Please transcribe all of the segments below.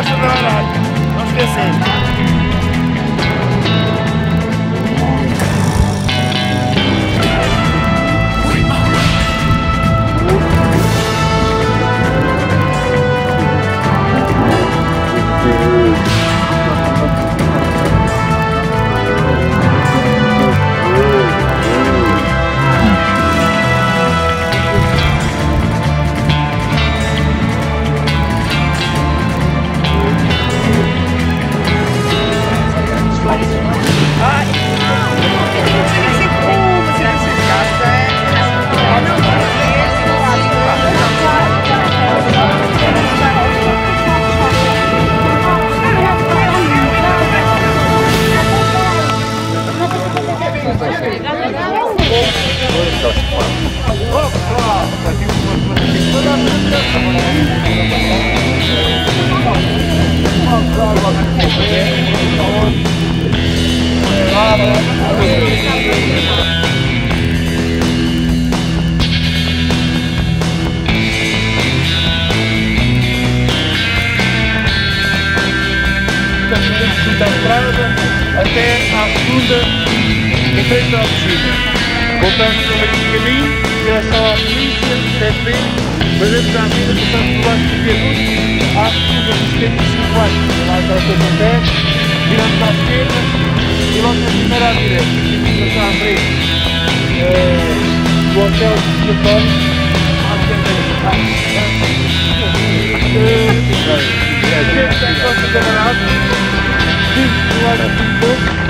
Encosta na arara, não esquecendo. Da estrada até à segunda em frente à oficina. Voltamos no meio do caminho, direção à polícia, Deswegen besitzt der Armenische Stadt viel Lust, achten über die städtischen Quatsch. Also das ist okay, wie das da steht, die Leute sind mehr agile, die sind am Brief. Du hast ja auch getan, hast du mir gesagt. Ich bin ein Gott General, die Leute ich bin.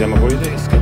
É uma se calhar.